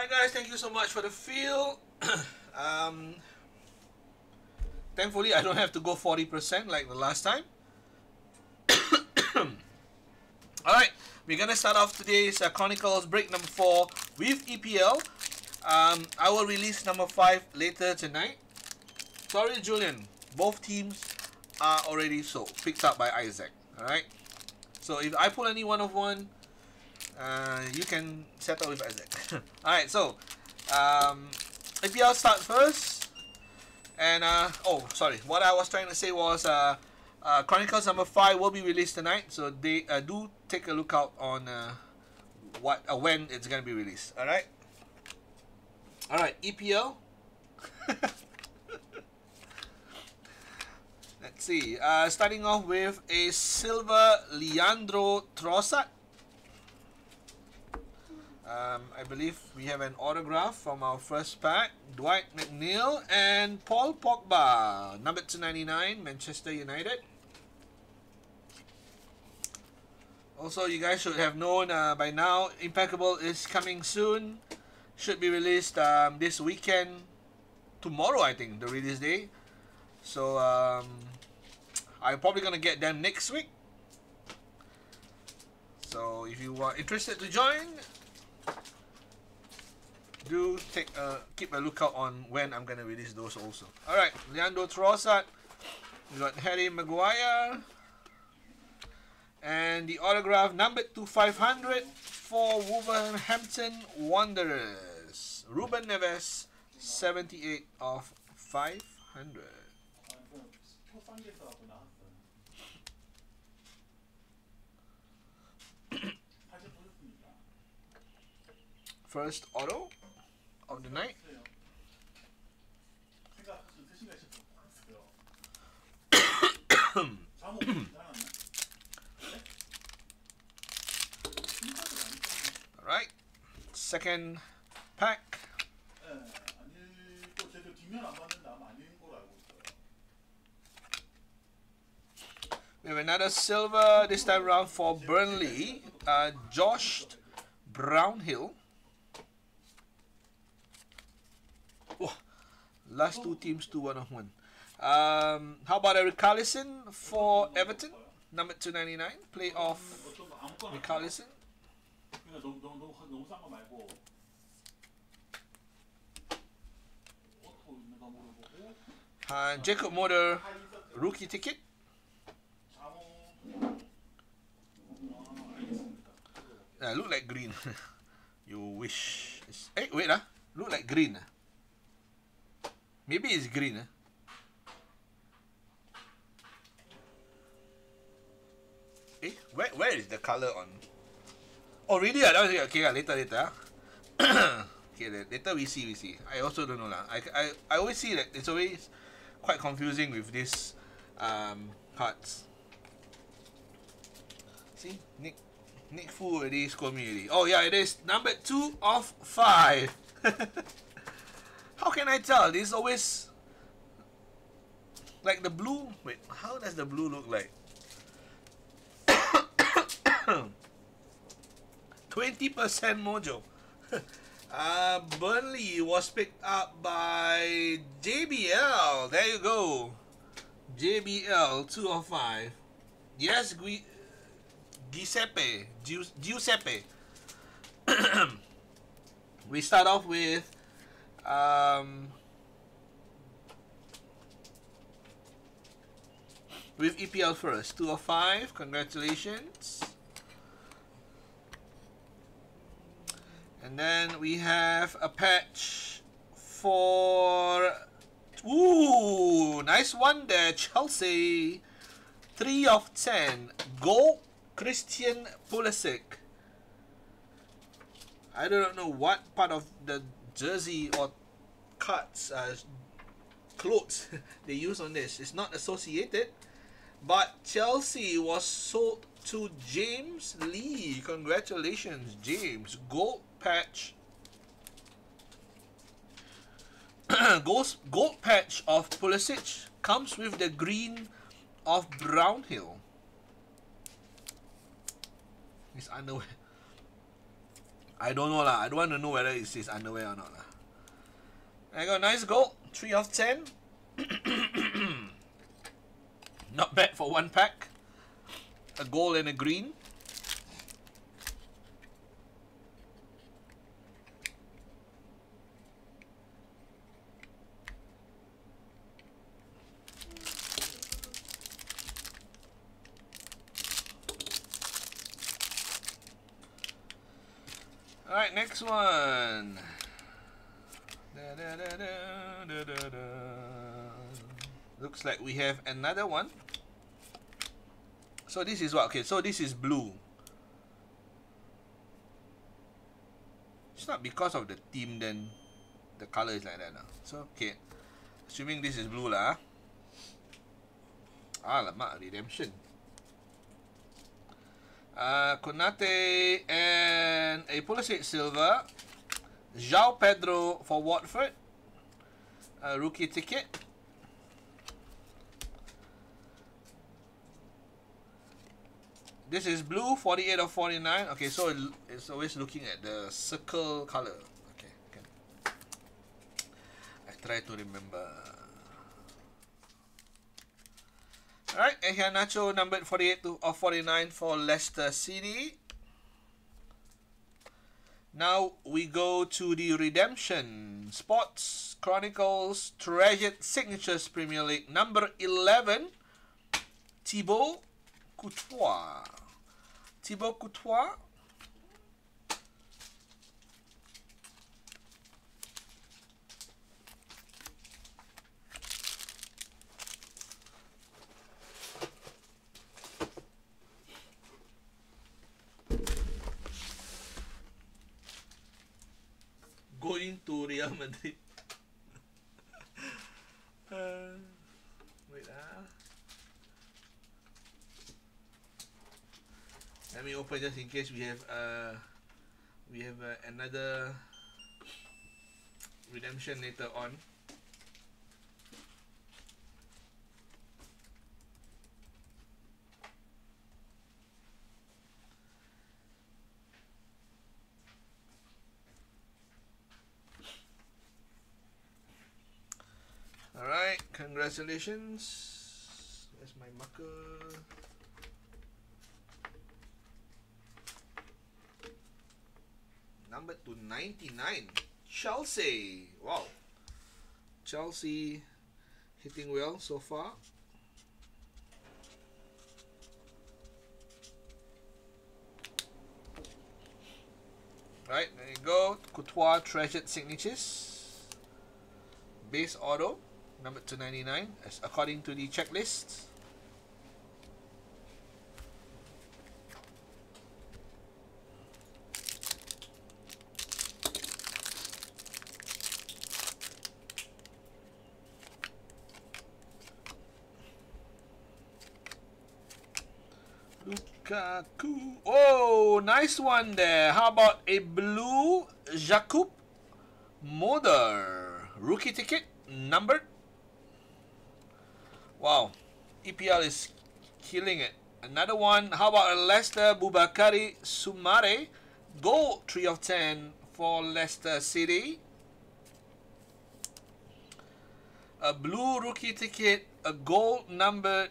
Alright guys, thank you so much for the feel. um, thankfully I don't have to go 40% like the last time. Alright, we're gonna start off today's uh, Chronicles break number 4 with EPL. Um, I will release number 5 later tonight. Sorry Julian, both teams are already sold, picked up by Isaac. Alright, so if I pull any one of one, uh, you can settle with Isaac. Alright, so um, EPL starts first. And, uh, oh, sorry, what I was trying to say was uh, uh, Chronicles number 5 will be released tonight. So they uh, do take a look out on uh, what uh, when it's to be released. Alright? Alright, EPL. Let's see. Uh, starting off with a silver Leandro Trossard. Um, I believe we have an autograph from our first pack. Dwight McNeil and Paul Pogba. Number 299, Manchester United. Also, you guys should have known uh, by now, Impeccable is coming soon. Should be released um, this weekend. Tomorrow, I think, the release day. So, um, I'm probably going to get them next week. So, if you are interested to join, do take a keep a lookout on when I'm gonna release those also. Alright, Leandro Trossard. We got Harry Maguire. And the autograph number to 500 for Wolverhampton Wanderers. Ruben Neves, 78 of 500. First auto of the night. Alright. Second pack. We have another silver, this time around for Burnley. Uh, Josh Brownhill. Last two teams, two one of one. Um, how about Richarlison for Everton? Number 299. Play off. Uh, Jakub Moder rookie ticket. Uh, look like green. you wish. Hey, wait ah. Look like green ah. Maybe it's green ah. Eh, where where is the color on? Oh really ah? Okay, okay later later ah. okay, later we see we see. I also don't know lah. I, I I always see that it's always quite confusing with this um cards. See, Nick Nick Fu already scored me already. Oh yeah, it is number two of five. how can I tell? This is always like the blue. Wait, how does the blue look like? Twenty percent mojo. uh, Burnley was picked up by JBL. There you go. JBL two of five. Yes, we Giuseppe. Giuseppe. we start off with um, with EPL first. 2 of 5. Congratulations. And then we have a patch for Ooh, nice one there, Chelsea. 3 of 10. Gold Christian Pulisic. I don't know what part of the jersey or cuts, uh, clothes they use on this. It's not associated, but Chelsea was sold to James Lee. Congratulations, James. Gold patch. gold, gold patch of Pulisic comes with the green of Brownhill. His underwear. I don't know lah. I don't want to know whether it's his underwear or not lah. I got a nice gold. 3 of 10. not bad for one pack. A gold and a green. Alright, next one. Looks like we have another one. So this is what? Okay, so this is blue. It's not because of the theme then the color is like that. Nah. So, okay. Assuming this is blue lah. Alamak, redemption. Uh, Konate and a Pulisic silver. João Pedro for Watford. A rookie ticket. This is blue, 48 of 49. Okay, so it's always looking at the circle color. Okay, okay. I try to remember. Alright, and here Nacho numbered 48 to, of 49 for Leicester City. Now we go to the Redemption Sports Chronicles Treasured Signatures Premier League number 11 Thibaut Courtois. Thibaut Courtois going to Real Madrid. uh, wait ah. Just in case we have uh we have uh, another redemption later on. Alright, congratulations. Where's my marker? Number to 99. Chelsea. Wow. Chelsea hitting well so far. Right, there you go. Courtois treasured signatures. Base auto number 299 as according to the checklist. Lukaku. Oh, nice one there. How about a blue Jakub Moder rookie ticket numbered Wow, EPL is killing it. Another one. How about Leicester Boubakary Soumare? Gold 3 of 10 for Leicester City. A blue rookie ticket, a gold number.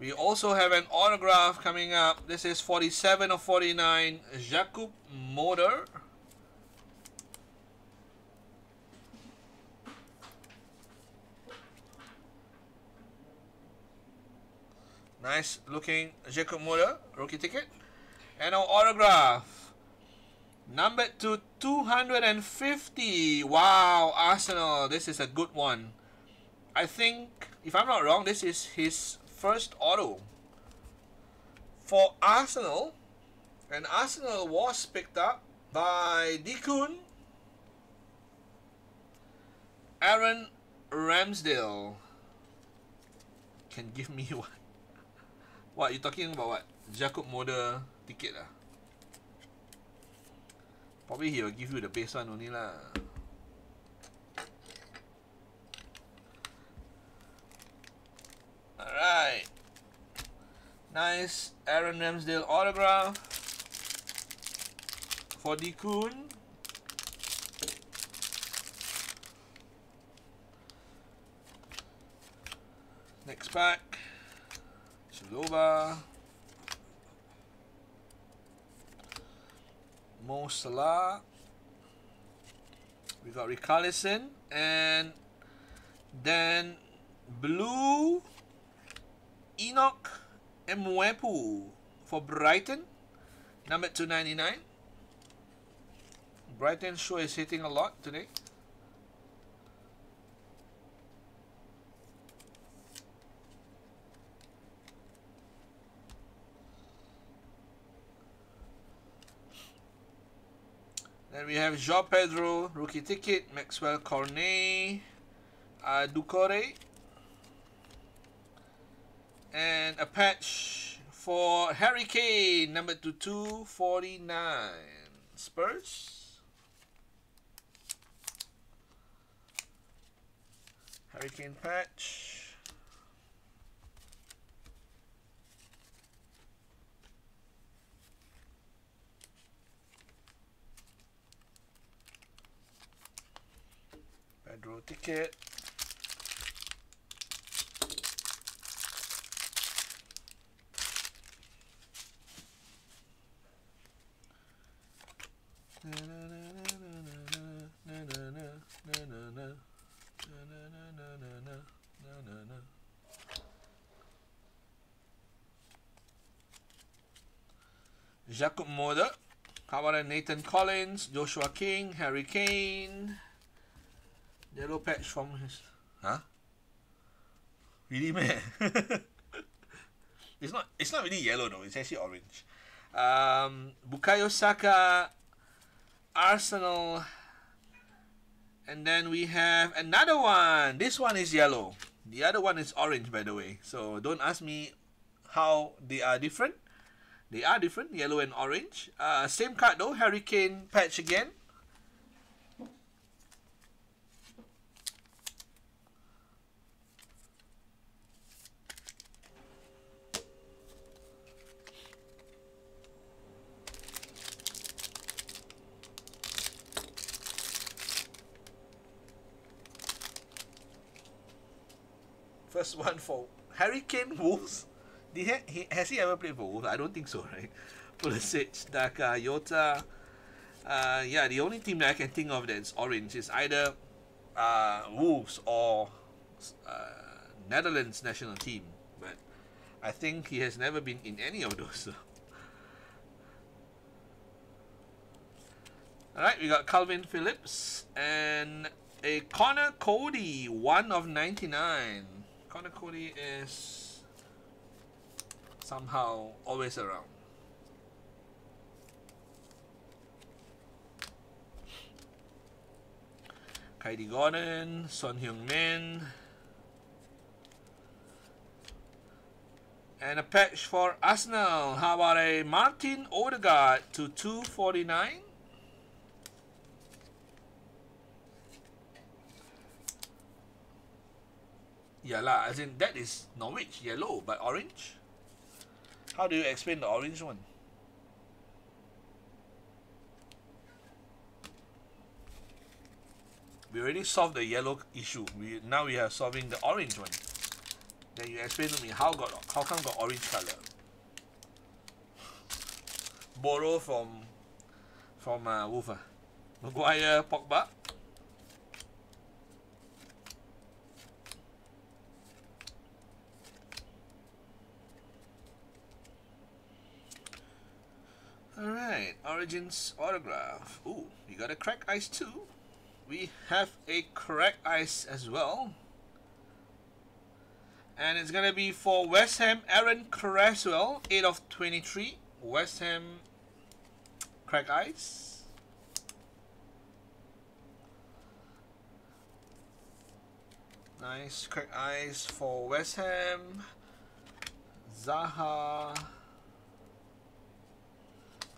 We also have an autograph coming up. This is 47 of 49, Jakub Moder. Nice looking Jakub Moder, rookie ticket. And our autograph. Number to 250. Wow, Arsenal. This is a good one. I think, if I'm not wrong, this is his first auto for Arsenal, and Arsenal was picked up by Dikun Aaron Ramsdale. Can give me what? What you talking about? What Jakub Moder ticket ah? Probably he will give you the base one only lah. Nice Aaron Ramsdale autograph for Dikun. Next pack. Chalobah. Mo Salah. We got Richarlison and then blue Enoch Mwepu for Brighton, number 299. Brighton show is hitting a lot today. Then we have João Pedro, rookie ticket, Maxwell Cornet, uh, Doucouré, and a patch for Harry Kane, number to 249. Spurs. Harry Kane patch. Pedro ticket. Jakub Moder. How about Nathan Collins, Joshua King, Harry Kane. Yellow patch from his. Huh? Really, man? it's not. It's not really yellow though. It's actually orange. Um, Bukayo Saka, Arsenal, and then we have another one. This one is yellow. The other one is orange, by the way. So don't ask me how they are different. They are different, yellow and orange. Uh, same card though, Hurricane patch again. One for Harry Kane Wolves. Did he, he, has he ever played for Wolves? I don't think so, right? Pulisic, Daka, Jota. Uh, yeah, the only team that I can think of that's orange is either uh, Wolves or uh, Netherlands national team. But I think he has never been in any of those. So. Alright, we got Kalvin Phillips and a Conor Coady, 1 of 99. Conor Coady is somehow always around. Kylie Gordon, Son Heung-min, and a patch for Arsenal. How about a Martin Odegaard to 249? Yeah lah, as in that is Norwich yellow but orange. How do you explain the orange one? We already solved the yellow issue. We now we are solving the orange one. Then you explain to me how got how come got orange color? Borrow from from uh, Wolf. Uh. Maguire, Pogba. Alright, Origins autograph. Ooh, we got a crack ice too. We have a crack ice as well. And it's gonna be for West Ham Aaron Cresswell, 8 of 23. West Ham crack ice. Nice crack ice for West Ham. Zaha.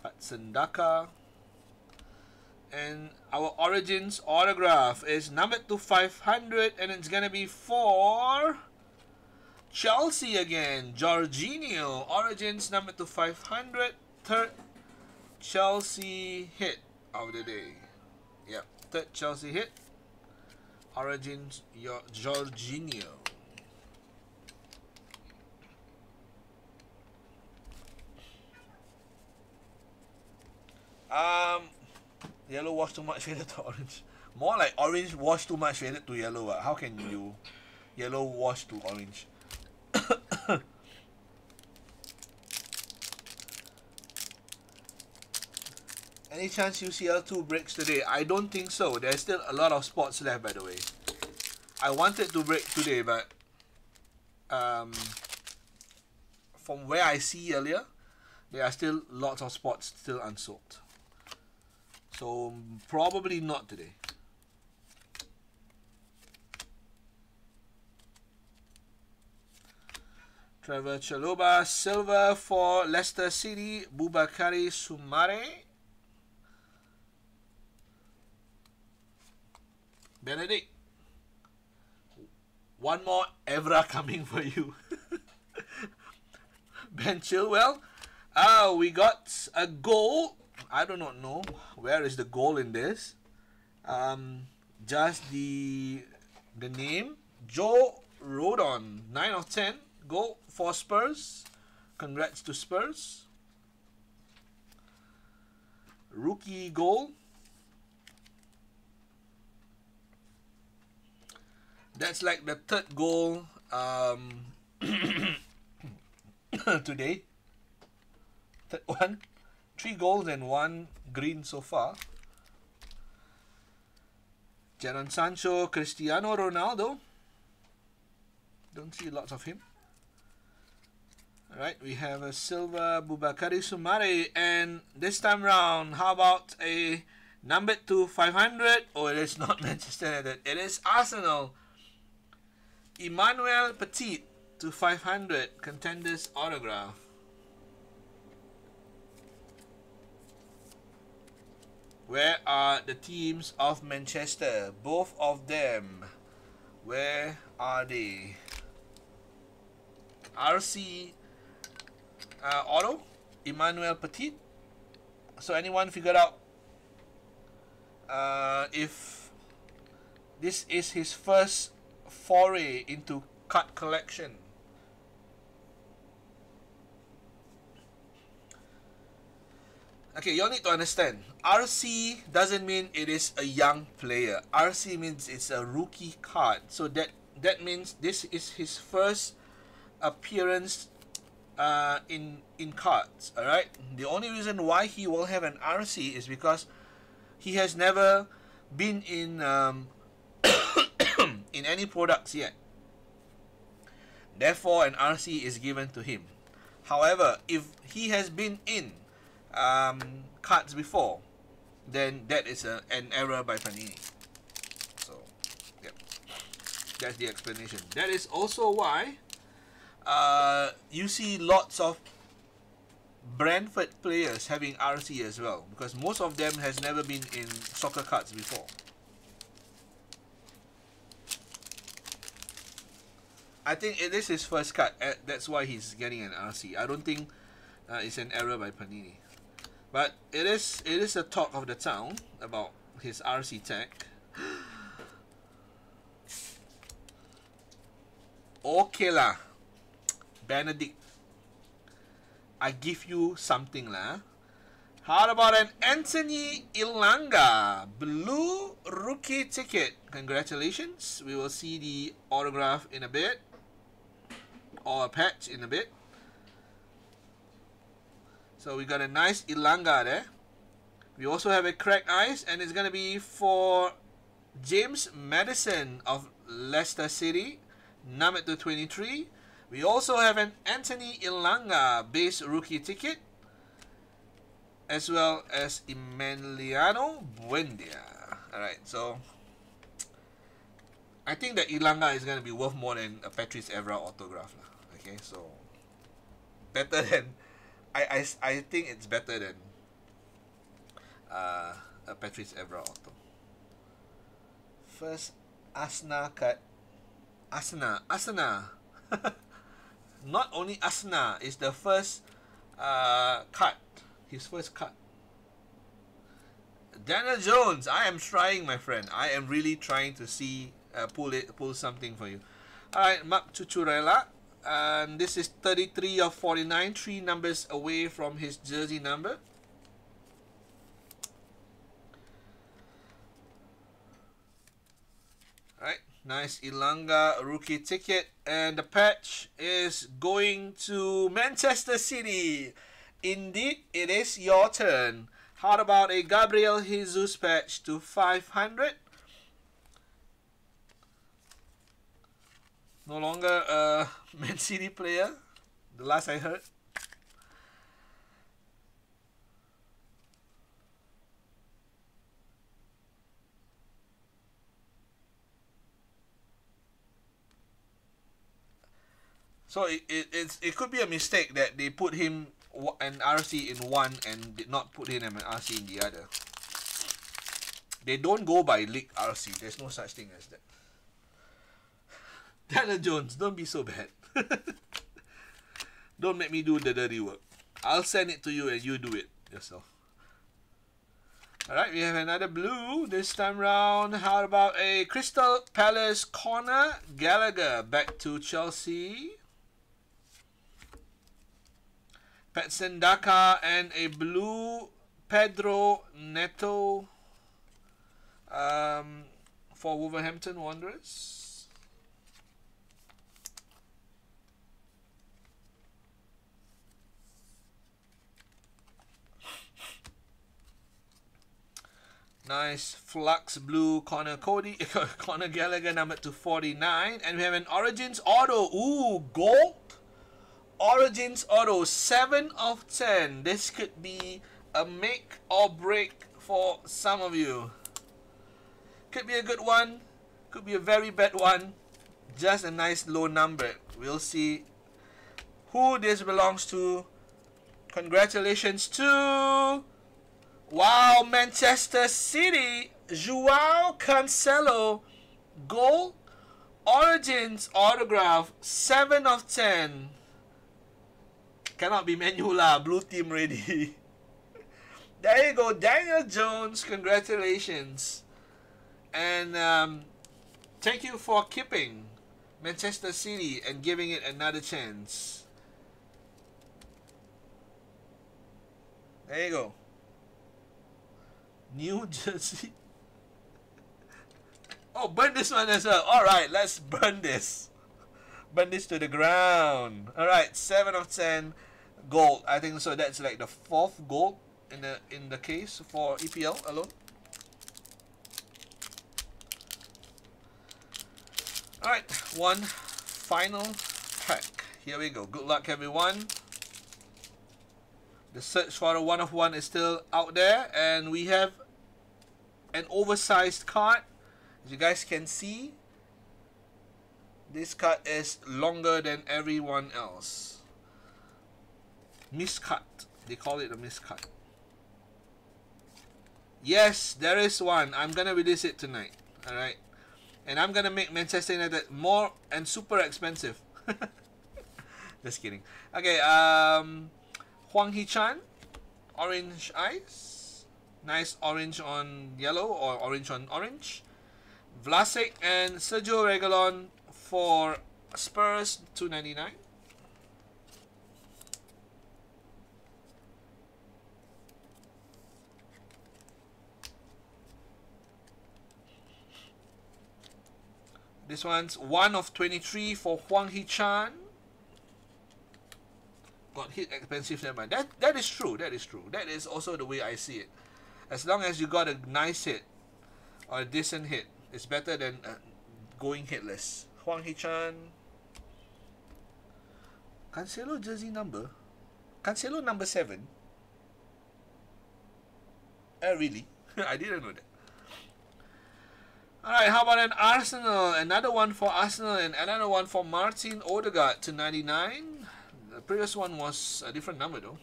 Hudson Daka. And our Origins autograph is numbered to 500 and it's gonna be for Chelsea again. Jorginho. Origins number to 500. Third Chelsea hit of the day. Yep. Third Chelsea hit. Origins Jorginho. Um, yellow wash too much faded to orange. More like orange wash too much faded to yellow. Uh. How can you yellow wash to orange? Any chance UCL2 breaks today? I don't think so. There's still a lot of spots left, by the way. I wanted to break today, but um, from where I see earlier, there are still lots of spots still unsold. So probably not today. Trevoh Chalobah, silver for Leicester City, Boubakary Soumare. Benedict, one more Evra coming for you. ben Chilwell, uh, we got a goal. I do not know where is the goal in this. Um, just the the name Joe Rodon, nine of ten. Goal for Spurs. Congrats to Spurs. Rookie goal. That's like the third goal um, today. Third one. Three goals and one green so far. Jadon Sancho, Cristiano Ronaldo. Don't see lots of him. Alright, we have a silver Boubakary Soumare and this time round, how about a number to 500? Oh, it is not Manchester United. It is Arsenal. Emmanuel Petit to 500 contenders autograph. Where are the teams of Manchester? Both of them. Where are they? RC uh, Auto, Emmanuel Petit. So anyone figured out uh, if this is his first foray into card collection? Okay, you all need to understand. RC doesn't mean it is a young player. RC means it's a rookie card. So that that means this is his first appearance uh, in in cards. All right. The only reason why he will have an RC is because he has never been in um, in any products yet. Therefore, an RC is given to him. However, if he has been in um, cards before, then that is a, an error by Panini. So, yep. That's the explanation. That is also why uh, you see lots of Brentford players having RC as well because most of them has never been in soccer cards before. I think it is his first card. Uh, that's why he's getting an RC. I don't think uh, it's an error by Panini, but it is it is a talk of the town about his RC tech. okay lah. Benedict. I give you something lah. How about an Anthony Elanga blue rookie ticket? Congratulations. We will see the autograph in a bit. Or a patch in a bit. So we got a nice Elanga there. We also have a cracked ice and it's going to be for James Maddison of Leicester City. Number to 23. We also have an Anthony Elanga base rookie ticket, as well as Emiliano Buendia. Alright, so I think that Elanga is going to be worth more than a Patrice Evra autograph. Okay, so better than I, I, I think it's better than uh, a Patrice Evra auto. First, Asna cut. Asna. Asna. not only Asna, is the first uh, cut. His first cut. Daniel Jones, I am trying, my friend. I am really trying to see uh, pull it, pull something for you. All right, Marc Cucurella, and this is 33 of 49, three numbers away from his jersey number. Right, nice Elanga rookie ticket, and the patch is going to Manchester City. Indeed, it is your turn. How about a Gabriel Jesus patch to 500? No longer a Man City player, the last I heard. So it, it, it's, it could be a mistake that they put him an RC in one and did not put him an RC in the other. They don't go by league RC. There's no such thing as that. Daniel Jones, don't be so bad. don't make me do the dirty work. I'll send it to you and you do it yourself. Alright, we have another blue this time round. How about a Crystal Palace corner? Gallagher back to Chelsea. Patson Daka and a blue Pedro Neto um, for Wolverhampton Wanderers. Nice flux blue Conor Coady Conor Gallagher number to 49 and we have an Origins auto. Ooh gold. Origins auto 7 of 10 this could be a make or break for some of you. Could be a good one. Could be a very bad one. Just a nice low number. We'll see who this belongs to. Congratulations to Wow, Manchester City, Joao Cancelo, goal, Origins autograph, 7 of 10. Cannot be Manula, blue team ready. there you go, Daniel Jones, congratulations. And um, thank you for keeping Manchester City and giving it another chance. There you go. New Jersey. Oh, burn this one as well. All right, let's burn this. Burn this to the ground. All right, seven of ten gold. I think so. That's like the fourth gold in the in the case for EPL alone. All right, one final pack. Here we go. Good luck, everyone. The search for a one of one is still out there, and we have an oversized card. As you guys can see, this card is longer than everyone else. Miscut. They call it a miscut. Yes, there is one. I'm gonna release it tonight. Alright. And I'm gonna make Manchester United more and super expensive. Just kidding. Okay, um Hwang Hee-chan, Orange Eyes. Nice orange on yellow or orange on orange. Vlasic and Sergio Reguilón for Spurs 299. This one's 1 of 23 for Hwang Hee-chan got hit expensive never mind. That that is true. That is true. That is also the way I see it. As long as you got a nice hit or a decent hit, it's better than uh, going hitless. Hwang Hee-chan. Cancelo jersey number. Cancelo number seven. Uh, really? I didn't know that. Alright, how about an Arsenal? Another one for Arsenal and another one for Martin Odegaard to 99. The previous one was a different number though.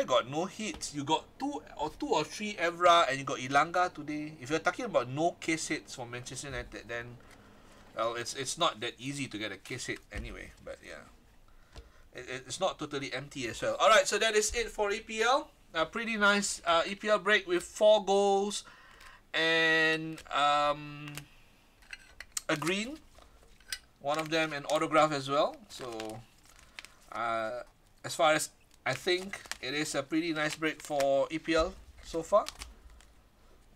Where got no hits? You got two or two or three Evra and you got Elanga today. If you're talking about no case hits for Manchester United, then well, it's it's not that easy to get a case hit anyway. But yeah, it, it's not totally empty as well. All right, so that is it for EPL. A pretty nice uh, EPL break with four goals and um, a green. One of them an autograph as well. So uh, as far as I think it is a pretty nice break for EPL so far.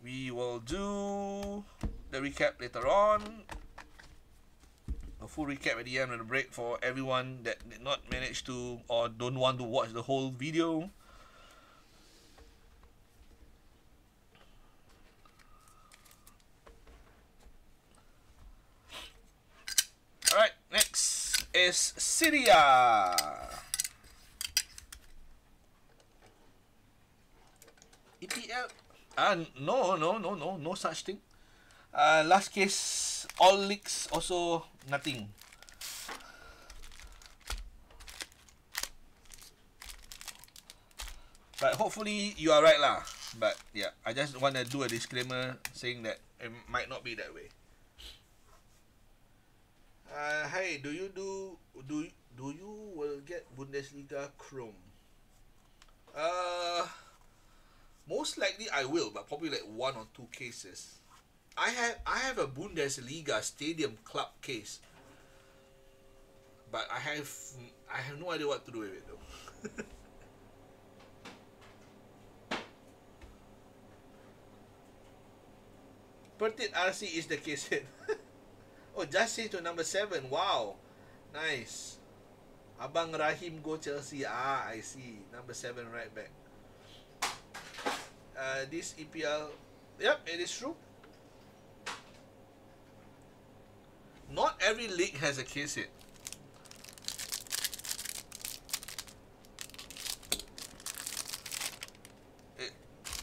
We will do the recap later on. A full recap at the end of the break for everyone that did not manage to or don't want to watch the whole video. Alright, next is Serie A. EPL. Ah, no, no, no, no, no such thing. Uh, last case, all leaks also nothing. But hopefully you are right lah. But yeah, I just want to do a disclaimer saying that it might not be that way. Uh, hey, do you do do do you will get Bundesliga Chrome? Uh, most likely I will, but probably like one or two cases. I have I have a Bundesliga Stadium Club case, but I have I have no idea what to do with it though. Petit RC is the case hit. oh, just to number seven. Wow, nice. Abang Rahim go Chelsea. Ah, I see. Number seven right back. Uh, this EPL, yep, it is true. Not every league has a case hit. It,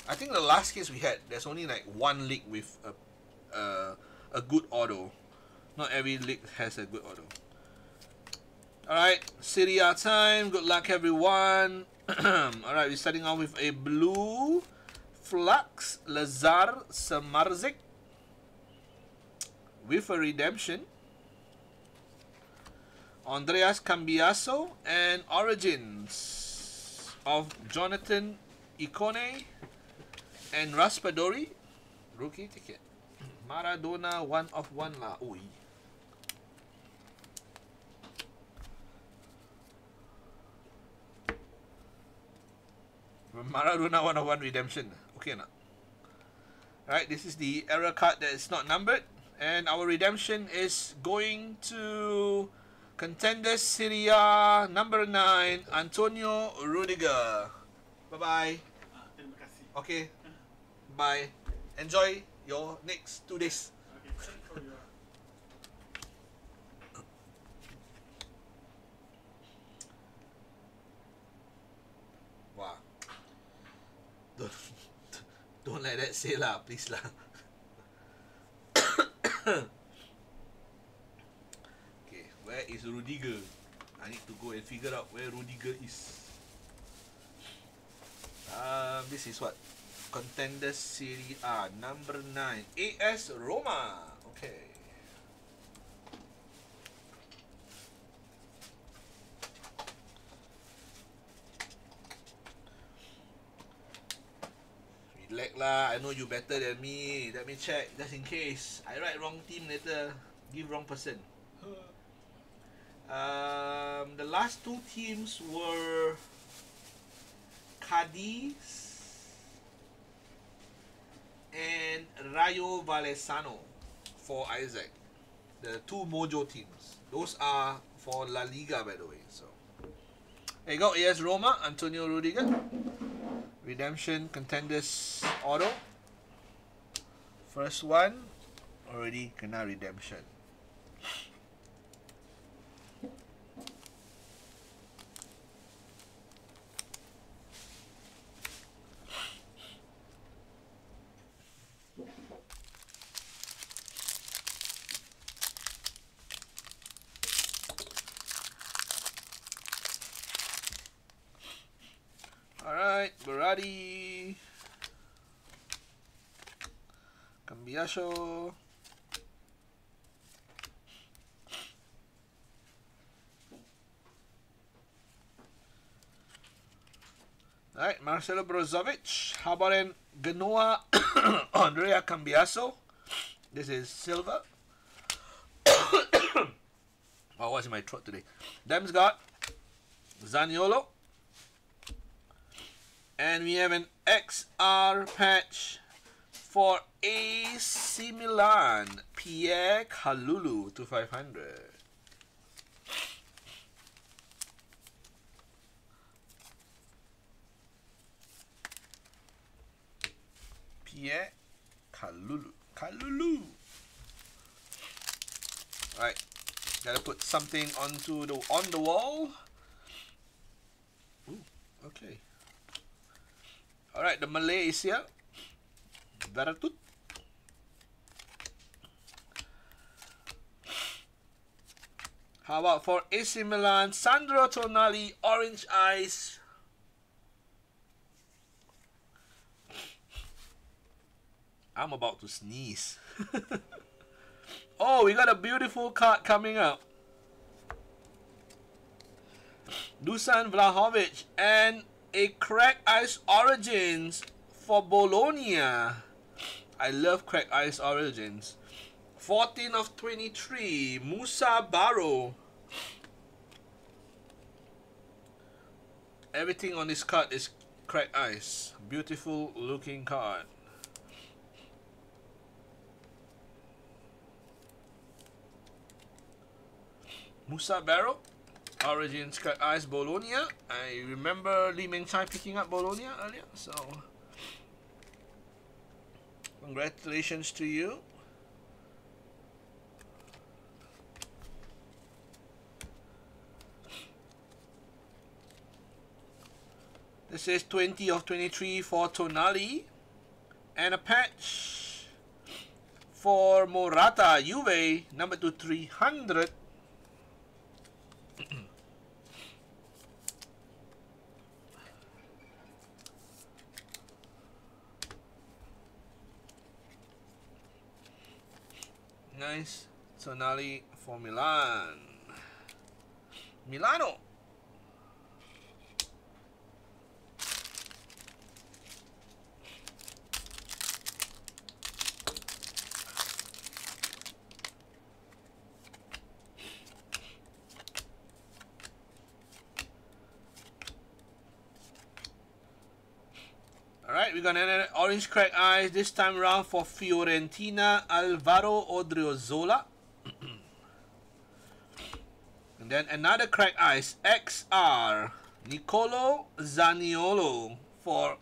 I think the last case we had, there's only like one league with a, uh, a good auto. Not every league has a good auto. Alright, Serie A time. Good luck, everyone. Alright, we're starting off with a blue Flux Lazar Samardzic with a redemption. Andreas Cambiaso and Origins of Jonathan Ikone and Raspadori. Rookie ticket. Maradona one of one la. Ui. Maradona one of one redemption. Okay na. Alright, this is the error card that is not numbered. And our redemption is going to Contenders Serie A number 9, Antonio Rudiger. Bye-bye. Ah, terima kasih. Okay. Bye. Enjoy your next two days. Okay, thank you for your Wow. Don't, let that say lah, please lah. okay, where is Rudiger? I need to go and figure out where Rudiger is. Um, this is what? Contenders Serie A, number 9. AS Roma. Okay. Relax lah, I know you better than me. Let me check, just in case. I write wrong team later, give wrong person. Um, the last two teams were Cadiz and Rayo Vallecano for Isaac. The two Mojo teams. Those are for La Liga, by the way. So there you go. AS Roma, Antonio Rudiger. Redemption Contenders Auto. First one already kena redemption. Cambiaso. Alright, Marcelo Brozovic. How about in Genoa Andrea Cambiaso? This is Silva. oh, what's in my throat today? Dem's got Zaniolo. And we have an XR patch for AC Milan, Pierre Kalulu to 500. Pierre Kalulu. Kalulu. Alright. Gotta put something onto the on the wall. Ooh, okay. Alright, the Malay is here. Veratut. How about for AC Milan, Sandro Tonali, Orange Eyes. I'm about to sneeze. oh, we got a beautiful card coming up. Dusan Vlahovic and a Crack Ice Origins for Bologna. I love Crack Ice Origins. 14 of 23, Musa Barrow. Everything on this card is Crack Ice. Beautiful looking card. Musa Barrow. Origins Crack Ice Bologna. I remember Lee Meng Chai picking up Bologna earlier, so congratulations to you. This is 20 of 23 for Tonali. And a patch for Morata, Juve, number to 300. Nice. Tonali for Milan. Milano. Alright, we're gonna orange crack ice this time around for Fiorentina Alvaro Odriozola. and then another crack ice XR Nicolo Zaniolo for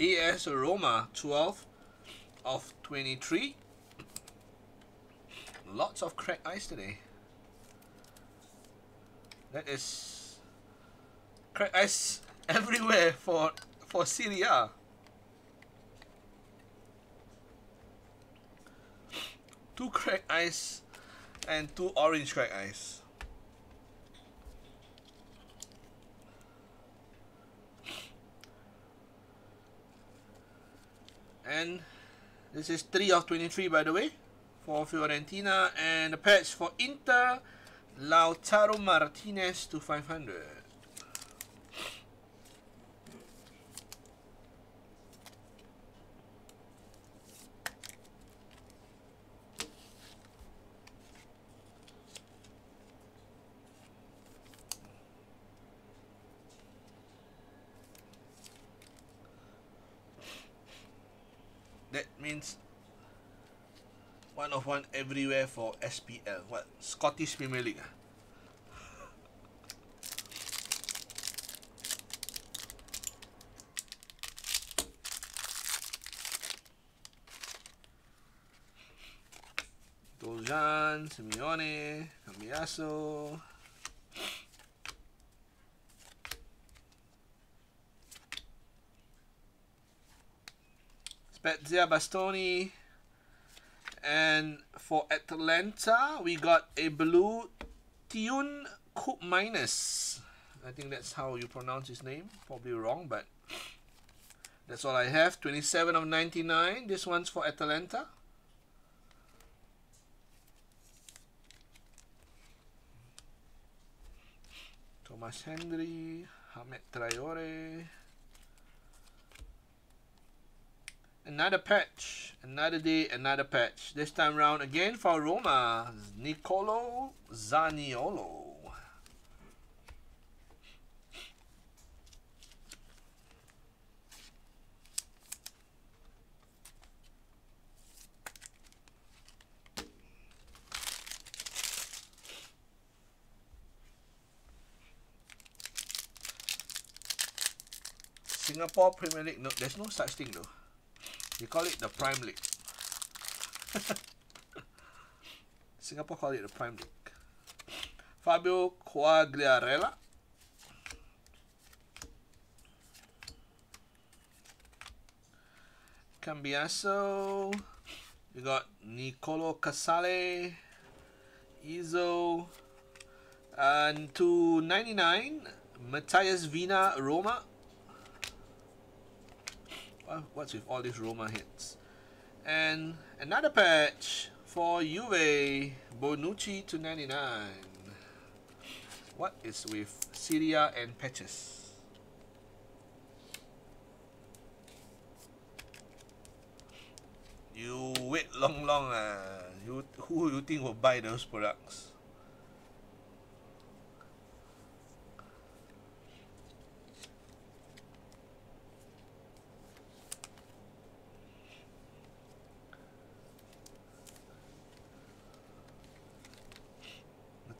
AS Roma 12 of 23. Lots of crack ice today. That is crack ice everywhere for for Serie A. Two crack ice and two orange crack ice. And this is 3 of 23 by the way for Fiorentina and the patch for Inter Lautaro Martinez to 500. That means one of one everywhere for SPL. What? Scottish Premier League. ah? Doljan, Simeone, Cambiaso. Spezia Bastoni. And for Atalanta, we got a blue Tiun Coop Minus. I think that's how you pronounce his name. Probably wrong, but That's all I have. 27 of 99. This one's for Atalanta. Thomas Henry, Hamed Traore. Another patch, another day, another patch. This time round again for Roma, Nicolo Zaniolo. Singapore Premier League, no, there's no such thing though. They call it the Prime League. Singapore call it the Prime League. Fabio Quagliarella. Cambiaso. You got Nicolo Casale. Izo. And to 99, Matthias Vina Roma. What- What's with all these Roma hits? And another patch for Juve, Bonucci to 99. What is with Serie A and patches? You wait long long ah. You who you think will buy those products?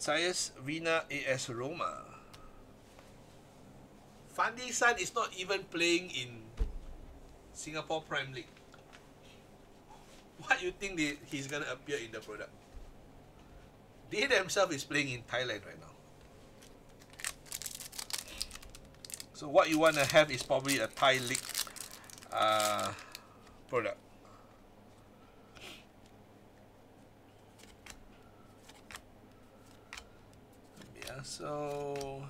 Matthias Vina AS Roma. Fandi San is not even playing in Singapore Prime League. What you think they, he's gonna appear in the product? They themselves is playing in Thailand right now. So what you wanna have is probably a Thai league uh, product. Yeah, so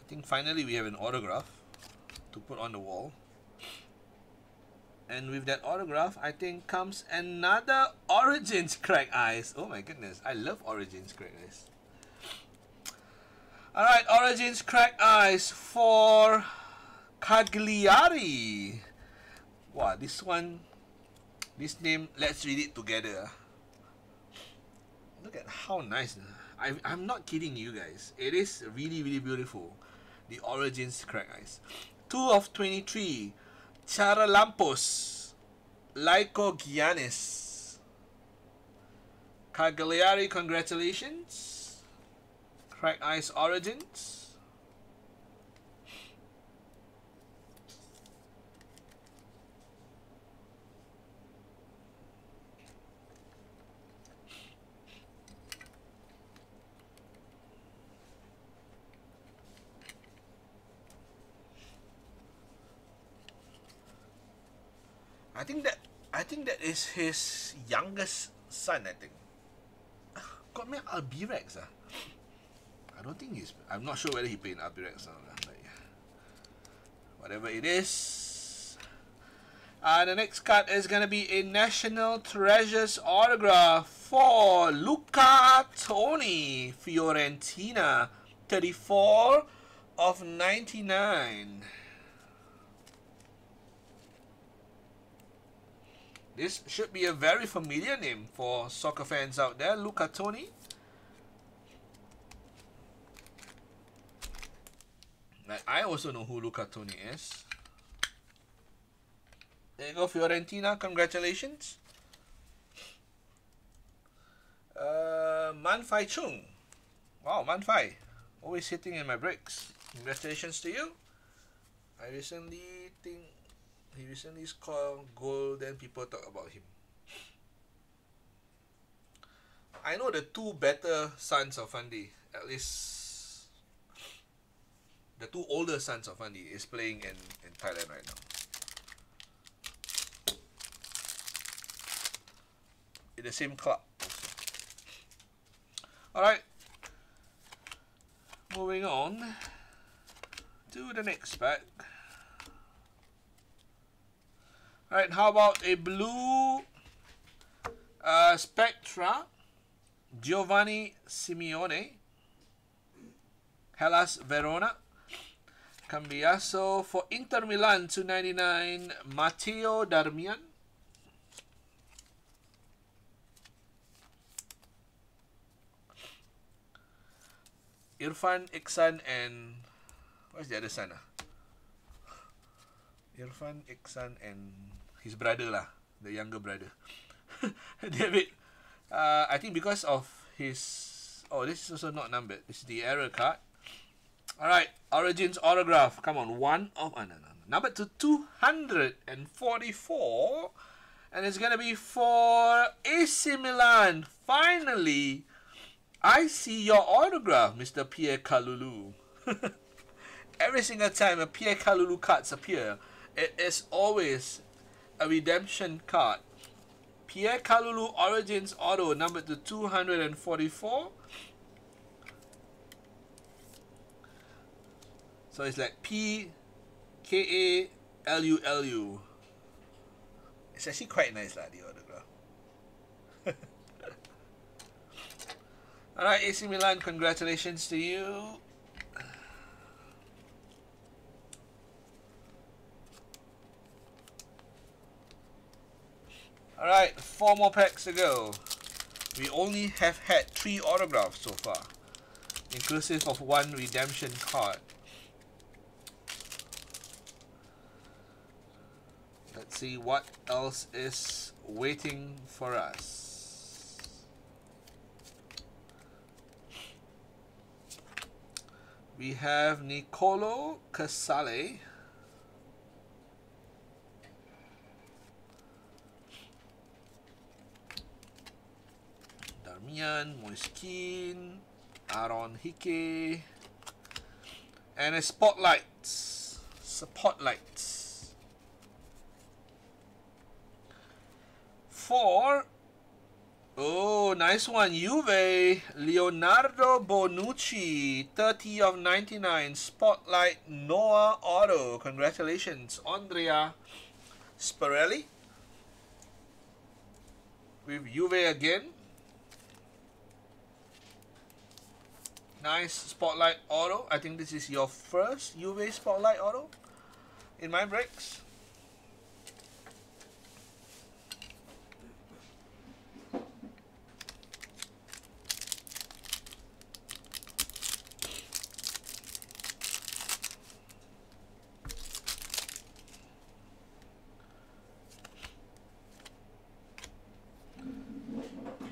I think finally we have an autograph to put on the wall. And with that autograph, I think comes another Origins Crack Ice. Oh my goodness, I love Origins Crack Ice. Alright, Origins Crack Ice for Cagliari. Wow, this one, this name, let's read it together. Ah. Look at how nice. Ah. I, I'm not kidding you guys. It is really, really beautiful. The Origins Crack Ice. 2 of 23. Charalampos. Laiko Giannis. Cagliari, congratulations. Crack Ice Origins. I think that I think that is his youngest son. I think. Got me Albirex ah. I don't think he's. I'm not sure whether he played in Albirex or not. But yeah. Whatever it is. Uh, the next card is gonna be a National Treasures autograph for Luca Toni, Fiorentina, 34 of 99. This should be a very familiar name for soccer fans out there. Luca Toni. Like, I also know who Luca Toni is. There you go, Fiorentina. Congratulations. Uh, Man Fai Chung. Wow, Man Fai. Always hitting in my bricks. Congratulations to you. I recently think he recently scored goal, then people talk about him. I know the two better sons of Fandi, at least the two older sons of Fandi is playing in, in Thailand right now. In the same club also. Alright. Moving on to the next pack. Alright, how about a blue uh, Spectra Giovanni Simeone Hellas Verona Cambiaso for Inter Milan 299 Matteo Darmian Irfan Ikhsan and what's the other son ah? Irfan Ikhsan and his brother lah, the younger brother. David, uh, I think because of his oh this is also not numbered. This is the error card. All right, Origins autograph. Come on, one of oh, no, no, no. number to two hundred and forty-four, and it's gonna be for AC Milan. Finally, I see your autograph, Mr. Pierre Kalulu. Every single time a Pierre Kalulu cards appear, it is always a redemption card. Pierre Kalulu Origins Auto number to 244. So it's like P K A L U L U. It's actually quite nice, lah, the autograph. Alright, AC Milan, congratulations to you. Alright, four more packs to go. We only have had three autographs so far, inclusive of one redemption card. Let's see what else is waiting for us. We have Nicolo Casale. Darmian, Moiskin, Aaron Hickey, and a spotlight. Spotlight. Four. Oh, nice one. Juve, Leonardo Bonucci, 30 of 99, Spotlight Noah Auto. Congratulations, Andrea Spirelli. With Juve again. Nice Spotlight Auto. I think this is your first UV Spotlight Auto in my breaks.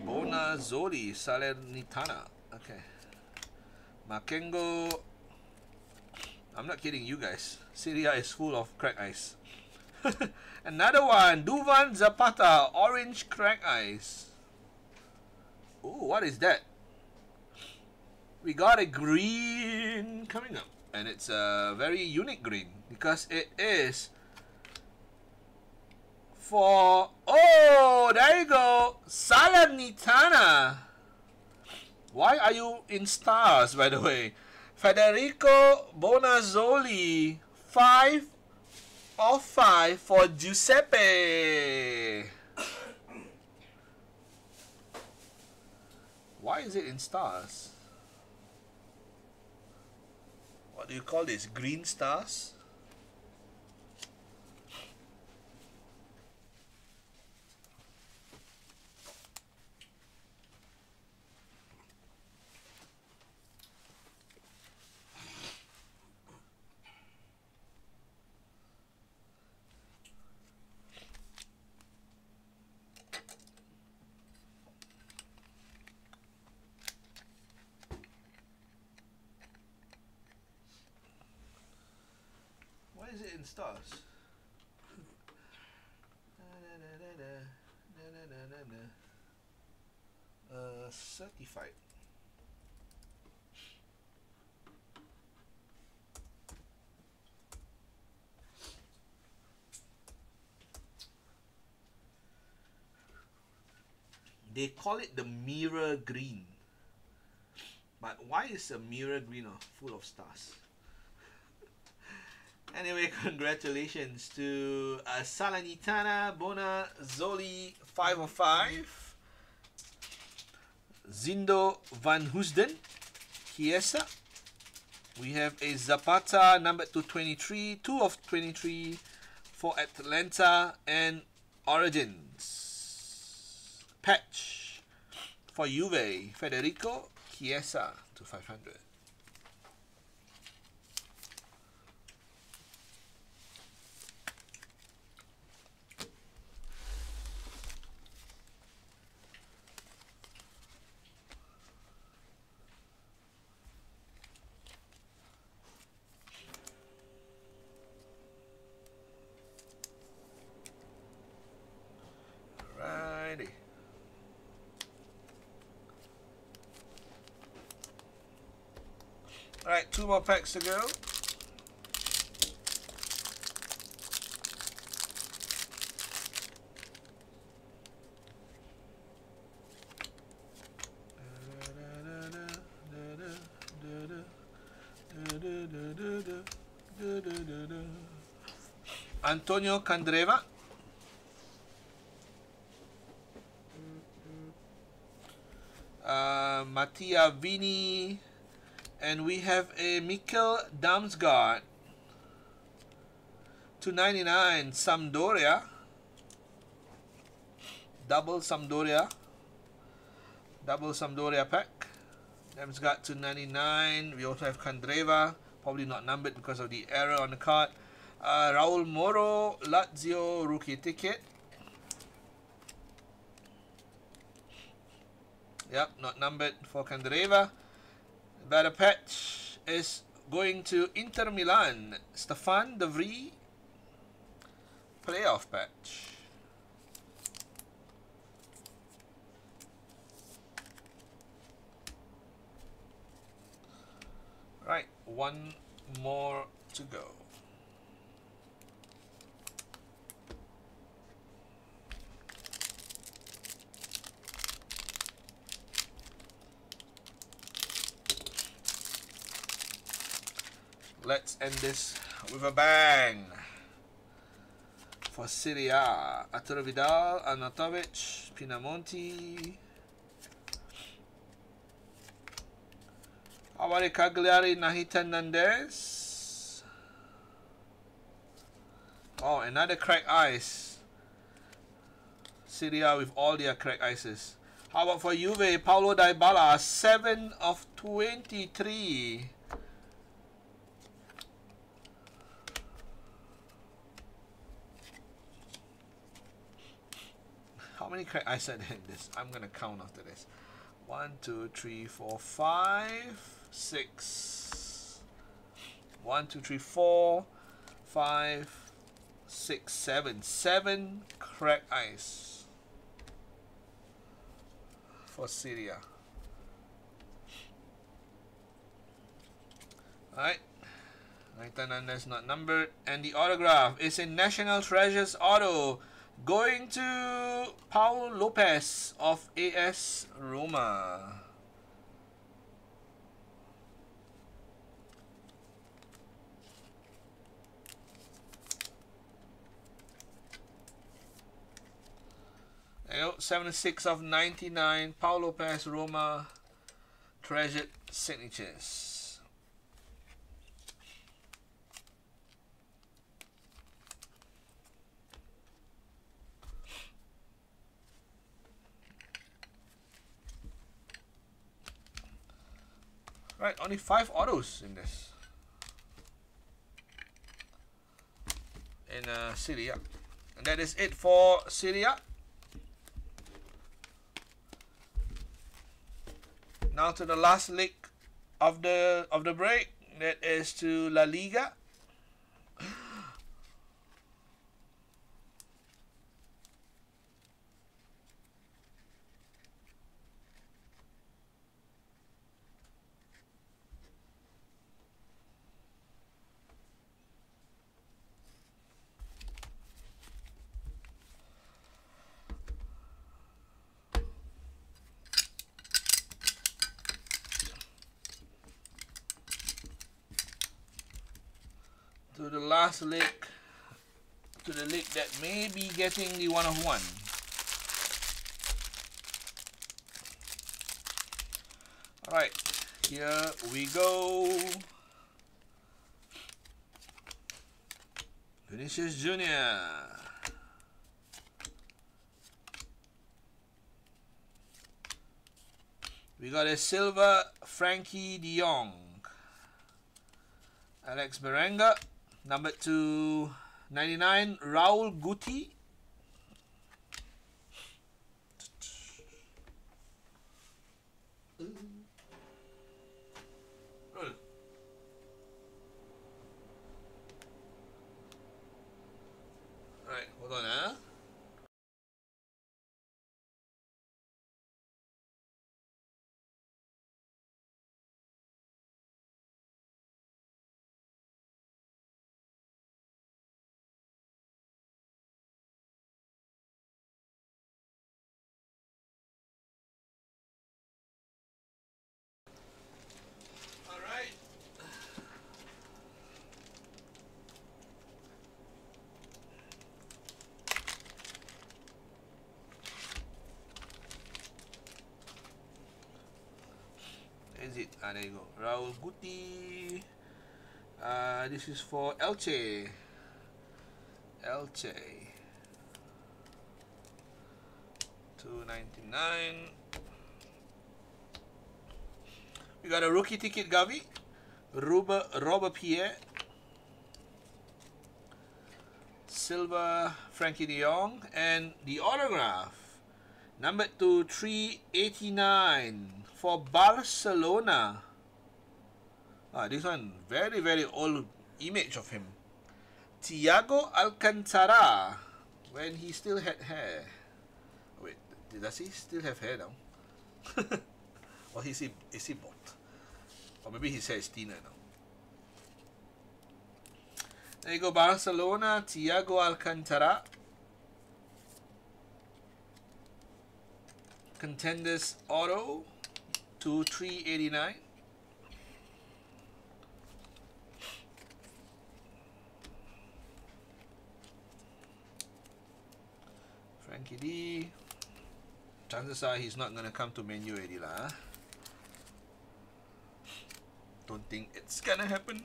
Bonazzoli Salernitana. Okay. Makengo. I'm not kidding you guys. Serie A is full of crack ice. Another one. Duvan Zapata. Orange crack ice. Oh, what is that? We got a green coming up. And it's a very unique green. Because it is for... Oh, there you go. Salernitana. Why are you in stars, by the way? Federico Bonazzoli, 5 of 5 for Giuseppe. Why is it in stars? What do you call this? Green stars? In stars? Uh, certified. They call it the mirror green. But why is a mirror green full of stars? Anyway, congratulations to uh, Salernitana Bona Zoli 505, Zindo Van Hoosden, Chiesa. We have a Zapata number 223, 2 of 23 for Atalanta and Origins. Patch for Juve, Federico Chiesa to 500. Righty. Alright, two more packs to go. Antonio Candreva. Uh, Mattia Vini. And we have a Mikkel Damsgaard. 299 Sampdoria. Double Sampdoria. Double Sampdoria pack. Damsgaard 299. We also have Candreva. Probably not numbered because of the error on the card. Uh, Raul Moro, Lazio rookie ticket. Yep, not numbered for Candreva. Patch is going to Inter Milan. Stefan De Vrij. Playoff patch. Right, one more to go. Let's end this with a bang. For Serie A, Arturo Vidal, Arnautovic, Pinamonti. Awari Cagliari, Nahitan Nandez. Oh, another crack ice. Serie A with all their crack ices. How about for Juve, Paulo Dybala, 7 of 23. Many there in this? I'm gonna count after this. One, two, three, four, five, six. One, two, three, four, five, six, seven. Seven crack ice for Serie A. Alright. Hernandez not numbered. And the autograph is in National Treasures Auto. Going to Paul Lopez of AS Roma. Go, 76 of 99. Paul Lopez Roma treasured signatures. Only five autos in this. In uh, Serie A. And that is it for Serie A. Now to the last leg of the of the break. That is to La Liga. Last leg, to the leg that may be getting the one of one. Alright, here we go. Vinicius Junior. We got a silver Frenkie De Jong. Alex Berenguer. Number two, 99, Raul Guti. Alright, hold on, ah. Alright. Is it? Ah, there you go. Raul Guti. Uh, this is for Elche. Elche. 299. We got a rookie ticket, Gavi. Ruba, Robert Pierre. Silver, Frenkie de Jong. And the autograph. Number to 389 for Barcelona. Ah, this one, very, very old image of him. Thiago Alcantara. When he still had hair. Wait, does he still have hair now? or is he, is he bald? Or maybe his hair is thinner now. There you go, Barcelona, Thiago Alcantara. Contenders Auto to 389. Frankie D. Chances are he's not gonna come to menu already lah. ah. Don't think it's gonna happen.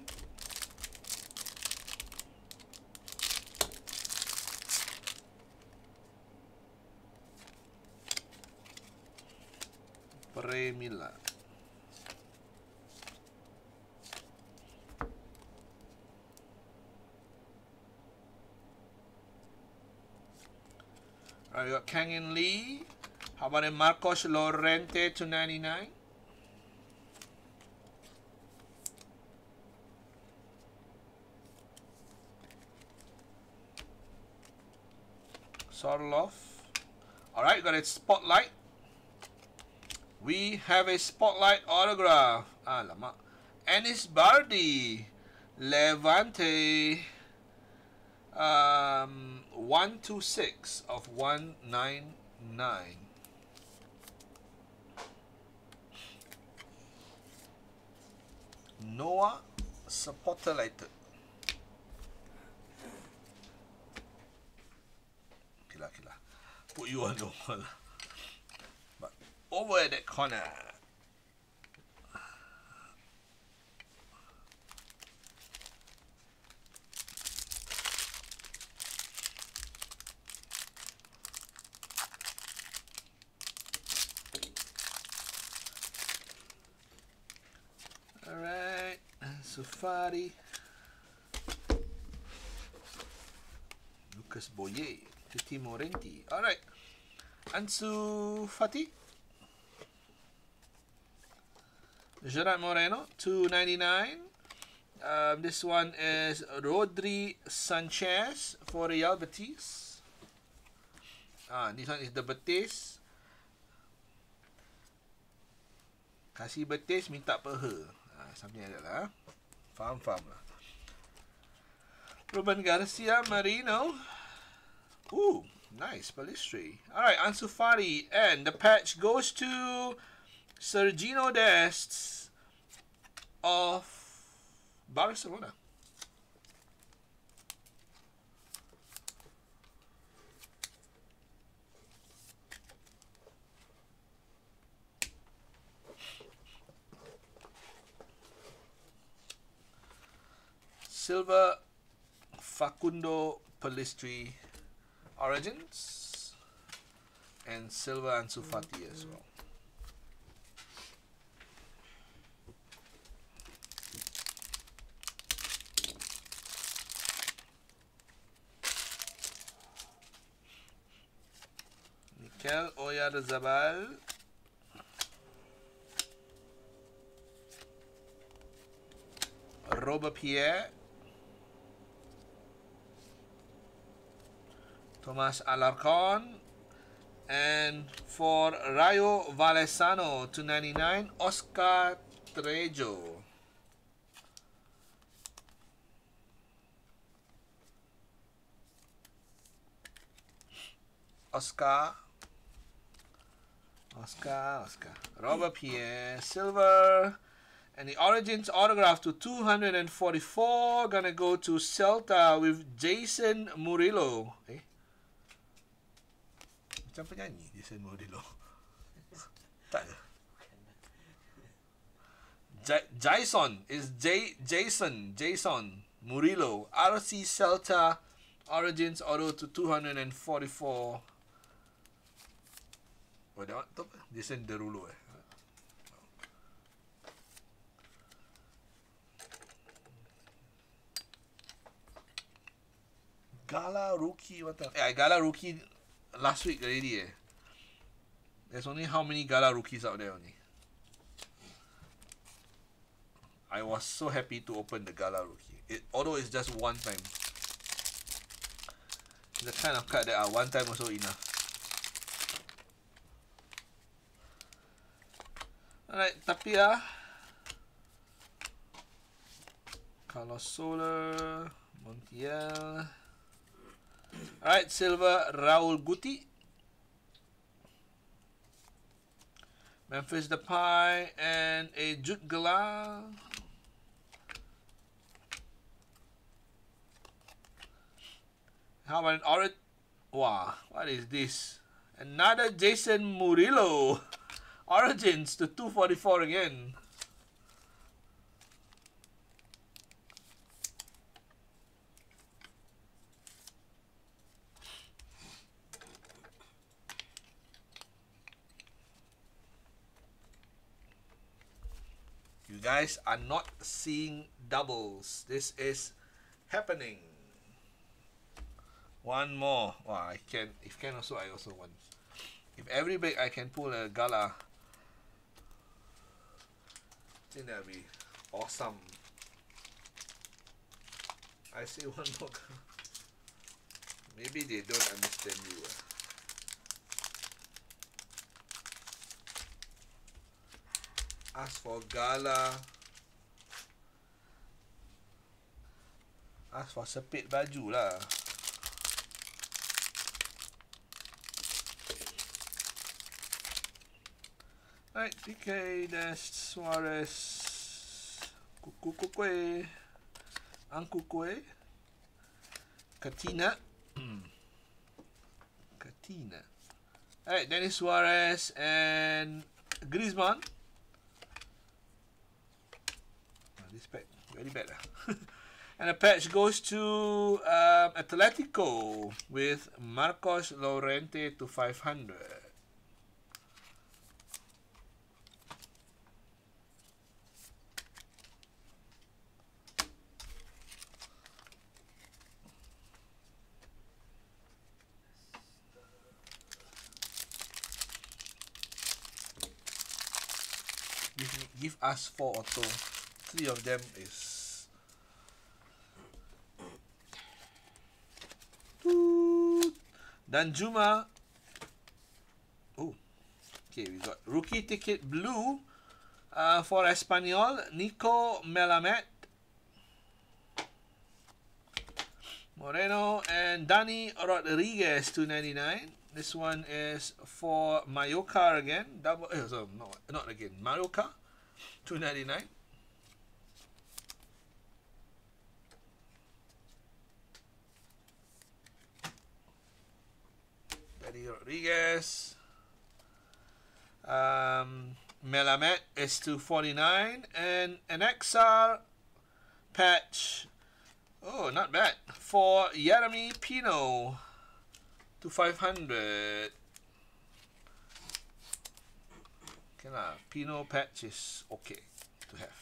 Premila. Alright, we got Kang In Lee. How about a Marcos Llorente to 99? Sorlov. Alright, got a spotlight. We have a spotlight autograph. Ah, lama. Enis Bardhi. Levante. Um, 126 of 199. Noah Spotlighted. Okay lah, okay lah. Put you on normal lah. Over that corner. Alright, Safari. Lucas Boye to Timorenti. Alright, Ansu Fati. Gerard Moreno, 299. Um, this one is Rodri Sanchez for Real Betis. Ah, this one is the Betis. Kasih Betis minta peha. Ah, something like that lah. Faham, faham lah. Ruben Garcia Marino. Ooh, nice. Balistri. Alright, Ansu Fati. And the patch goes to Sergino Dest of Barcelona. Silver, Facundo Pellistri Origins and Silver Ansu Fati as well. Mikel Oyarzabal Robespierre. Thomas Alarcon and for Rayo Vallecano 299 Oscar Trejo. Oscar Oscar Oscar Robert Pierre, Silver and the Origins autograph to 244 gonna go to Celta with Jason Murillo. Eh? Macam penyanyi Jason Murillo. tak? J- Jason is J Jason Jason Murillo RC Celta Origins auto to 244. Oh, that one, tu apa? Jason Derulo eh. Gala rookie what the Yeah, Gala rookie last week already eh. There's only how many Gala rookies out there only. I was so happy to open the Gala rookie. It although it's just one time. The kind of card that are one time also enough. Alright, tapi ah. Carlos Soler, Montiel. Alright, silver Raul Guti. Memphis Depay and a Jude Gala. How about an orange? Wow, what is this? Another Jason Murillo. Origins to 244 again. You guys are not seeing doubles. This is happening. One more. Wow, I can. If can also, I also want. If every break I can pull a gala, Think that'll be awesome. I see one more. Maybe they don't understand you. ah. Ask for gala. Ask for sepit baju lah. Right, PK Dash Suarez Kukukukwe Ankukwe Katina. Katina. Alright, Denis Suarez and Griezmann. Oh, this pack very bad ah. and a patch goes to um, Atletico with Marcos Llorente to 500 give us four auto three of them is. Danjuma oh okay we got rookie ticket blue uh, for Espanyol. Nico Melamed Moreno and Dani Rodriguez 299 this one is for Mallorca again. Double. eh, so no, not again. Mallorca, two ninety nine. Dani Rodriguez. Um, Melamed is two forty nine, and an XR patch Oh, not bad. For Yeremy Pino to 500. Okay lah, Pino patch is okay to have.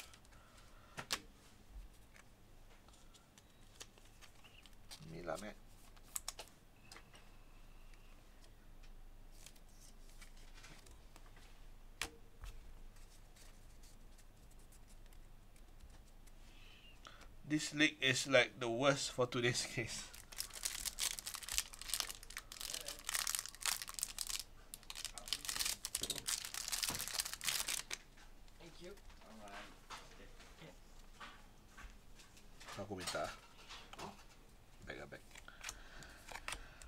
Me lah, man. This league is like the worst for today's case. Thank you. Alright. Aku minta. Back ah, back.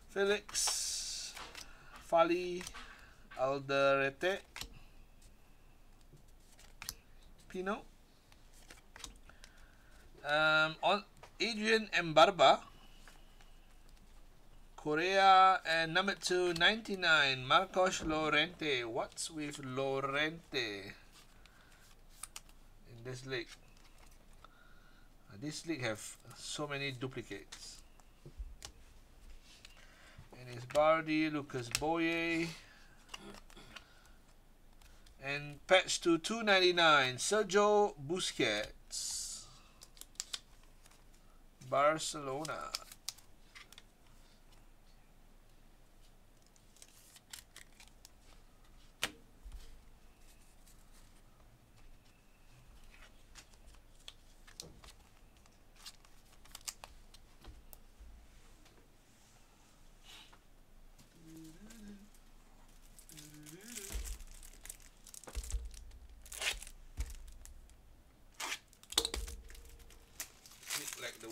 Felix, Fali, Alderete, Pino, um, on Adrian Embarba, Correa, and number two, 99, Marcos Llorente. What's with Llorente in this league? Uh, This league have so many duplicates. And it's Bardhi, Lucas Boye. And patch to 299, Sergio Busquets. Barcelona.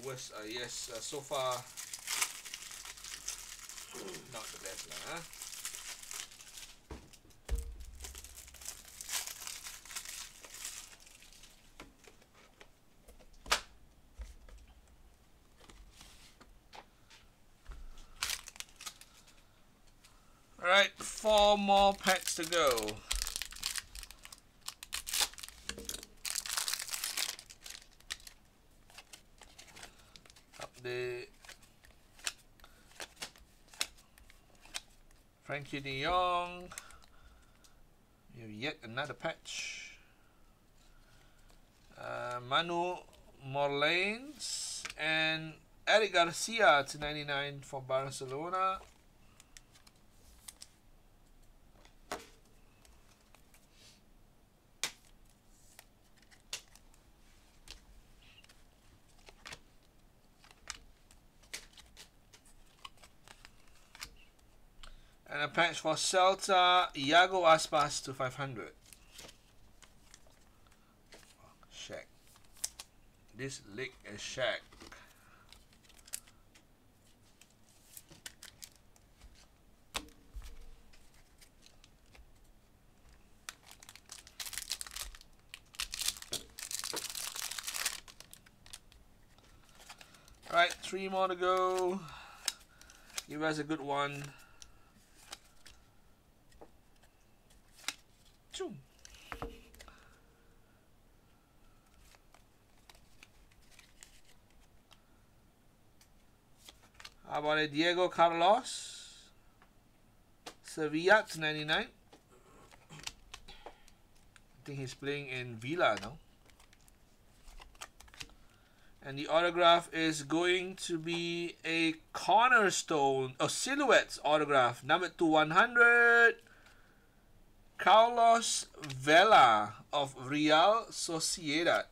Look Uh, yes, uh, so far not the best lah. Huh? Alright, four more packs to go. Frenkie de Jong. We have yet another patch. Uh, Manu Morlanes and Eric Garcia to 99 for Barcelona. Patch for Celta, Iago Aspas to 500. Shaq. This league is Shaq. Alright, three more to go. Give us a good one. Diego Carlos? Sevilla to 99. I think he's playing in Villa now. And the autograph is going to be a cornerstone, a silhouettes autograph, number to 100. Carlos Vela of Real Sociedad.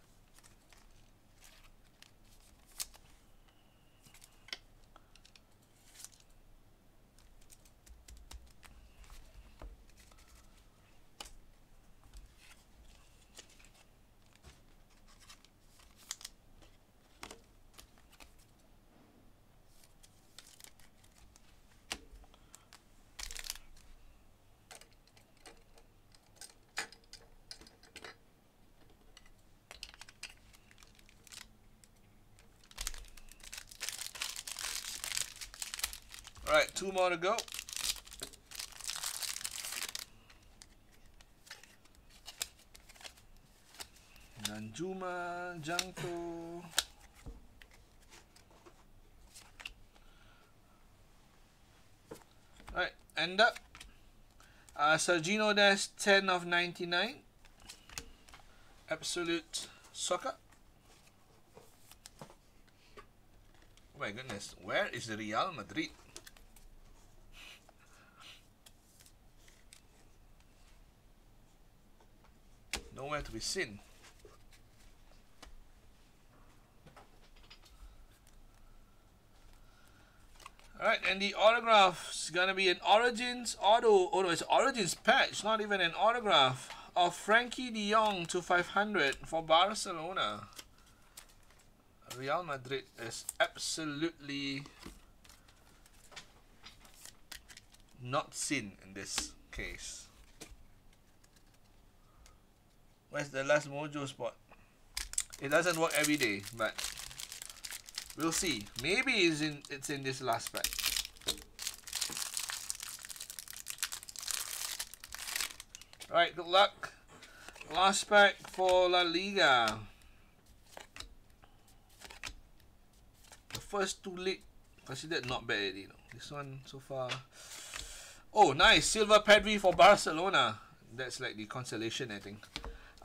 more to go. Nanjuma, Janto. Alright, end up. Uh, Sergiño Dest 10 of 99. Absolute Soccer. Oh my goodness, where is Real Madrid? To be seen. Alright, and the autograph is gonna be an Origins auto. Oh no, it's Origins patch, not even an autograph of Frenkie De Jong to 500 for Barcelona. Real Madrid is absolutely not seen in this case. Where's the last mojo spot? It doesn't work every day, but we'll see. Maybe it's in it's in this last pack. Alright, good luck. Last pack for La Liga. The first two league considered not bad already. You know. This one so far. Oh, nice. Silver Pedri for Barcelona. That's like the consolation, I think.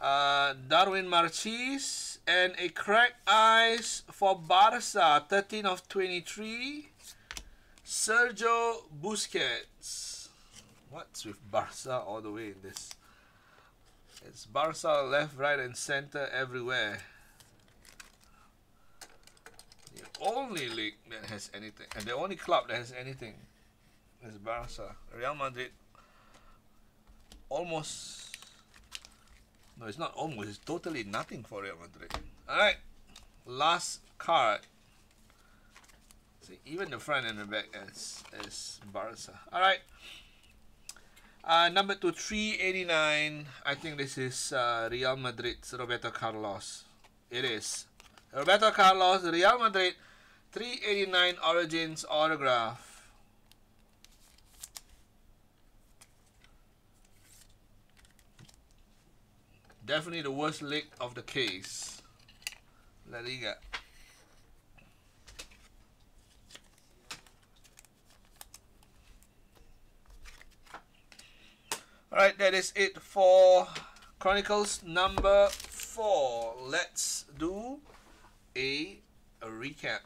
Uh, Darwin Machís and a crack ice for Barca, 13 of 23. Sergio Busquets. What's with Barca all the way in this? It's Barca left, right, and center everywhere. The only league that has anything, and the only club that has anything, is Barca. Real Madrid almost no, it's not almost. It's totally nothing for Real Madrid. All right, last card. See, even the front and the back is is Barca. All right. Uh, number two, 389. I think this is uh, Real Madrid's Roberto Carlos. It is. Roberto Carlos, Real Madrid, 389 Origins autograph. Definitely the worst league of the case. La Liga. Alright, that is it for Chronicles number 4. Let's do a, a recap.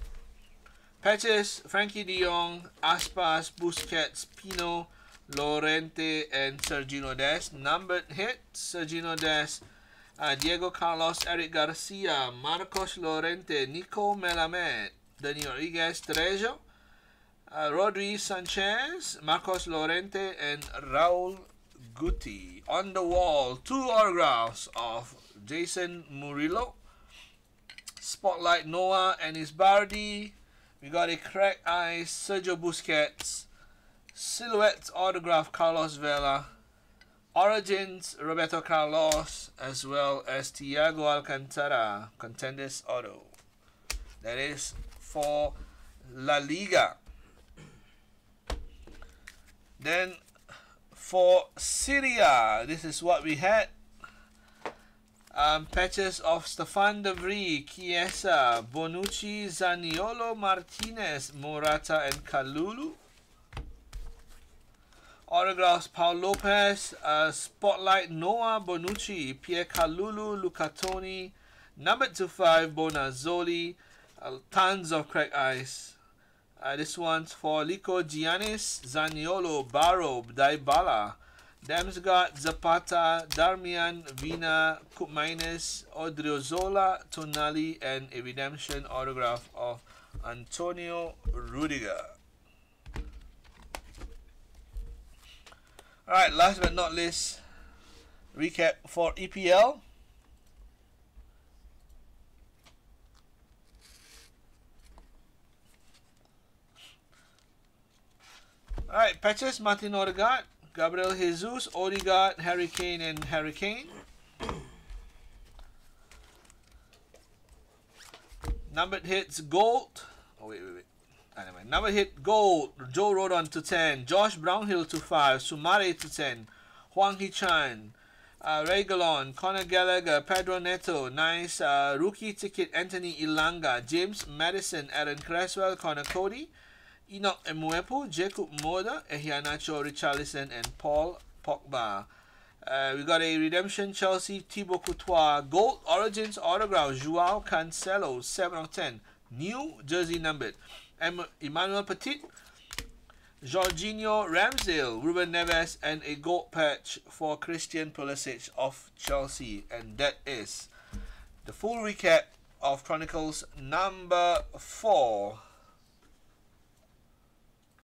Patches, Frenkie de Jong, Aspas, Busquets, Pino, Llorente, and Sergiño Dest. Numbered hit, Sergiño Dest, uh, Diego Carlos, Eric Garcia, Marcos Llorente, Nico Melamed, Dani Rodriguez, Trejo, uh, Rodri Sanchez, Marcos Llorente, and Raul Guti. On the wall, two autographs of Jeison Murillo, Spotlight Noah Enis Bardhi. We got a crack ice Sergio Busquets, Silhouette autograph Carlos Vela, Origins Roberto Carlos, as well as Thiago Alcantara, Contenders Auto. That is for La Liga. Then for Serie A, this is what we had. Um, patches of Stefan De Vrij, Chiesa, Bonucci, Zaniolo, Martinez, Morata, and Kalulu. Autographs Paul Lopez, uh, Spotlight Noah Bonucci, Pierre Kalulu, Luca Toni, number 25 Bonazzoli, uh, tons of crack ice. Uh, this one's for Lico Giannis, Zaniolo, Barrow, Dybala, Damsgaard, Zapata, Darmian, Vina, Koopmeiners, Odriozola, Tonali, and a redemption autograph of Antonio Rudiger. Alright, last but not least, recap for EPL. Alright, patches Martin Odegaard, Gabriel Jesus, Odegaard, Harry Kane, and Harry Kane. Numbered hits gold. Oh wait, wait, wait. Anyway, number hit gold. Joe Rodon to 10. Josh Brownhill to 5. Soumare to 10. Hwang Hee-chan. Uh, Reguilón. Conor Gallagher. Pedro Neto. Nice. Uh, rookie ticket Anthony Elanga. James Maddison. Aaron Cresswell. Conor Coady. Enock Mwepu, Jakub Moder, Iheanacho Richarlison, and Paul Pogba. Uh, we got a redemption Chelsea Thibaut Courtois Gold Origins autograph Joao Cancelo 7 of 10 new jersey numbered Emmanuel Petit Jorginho Ramsdale Ruben Neves and a gold patch for Christian Pulisic of Chelsea. And that is the full recap of Chronicles number 4